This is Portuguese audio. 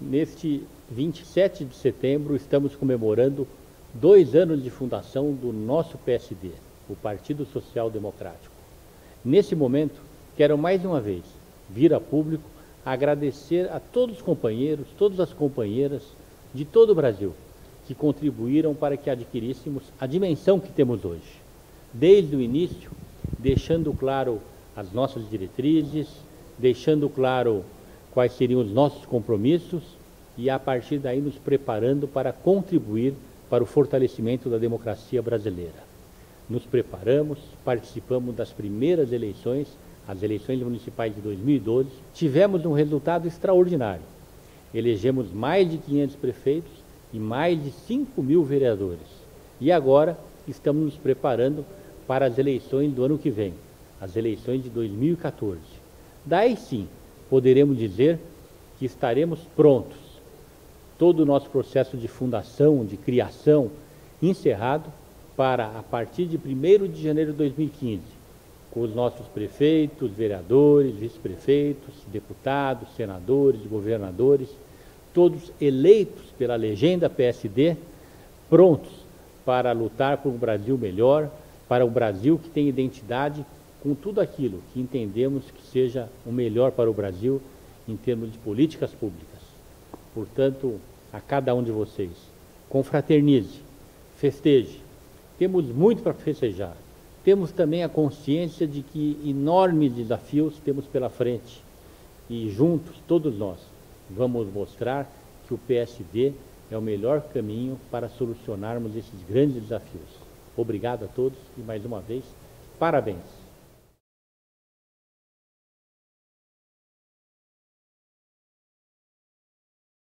neste 27 de setembro, estamos comemorando dois anos de fundação do nosso PSD, o Partido Social Democrático. Nesse momento, quero mais uma vez vir a público agradecer a todos os companheiros, todas as companheiras de todo o Brasil que contribuíram para que adquiríssemos a dimensão que temos hoje. Desde o início, deixando claro as nossas diretrizes, deixando claro quais seriam os nossos compromissos e a partir daí nos preparando para contribuir para o fortalecimento da democracia brasileira. Nos preparamos, participamos das primeiras eleições, as eleições municipais de 2012, tivemos um resultado extraordinário. Elegemos mais de 500 prefeitos e mais de 5 mil vereadores. E agora estamos nos preparando para as eleições do ano que vem, as eleições de 2014. Daí sim, poderemos dizer que estaremos prontos. Todo o nosso processo de fundação, de criação, encerrado para, a partir de 1 de janeiro de 2015, com os nossos prefeitos, vereadores, vice-prefeitos, deputados, senadores, governadores, todos eleitos pela legenda PSD, prontos para lutar por um Brasil melhor, para um Brasil que tem identidade com tudo aquilo que entendemos que seja o melhor para o Brasil em termos de políticas públicas. Portanto, a cada um de vocês, confraternize, festeje. Temos muito para festejar. Temos também a consciência de que enormes desafios temos pela frente. E juntos, todos nós, vamos mostrar que o PSD é o melhor caminho para solucionarmos esses grandes desafios. Obrigado a todos e mais uma vez, parabéns.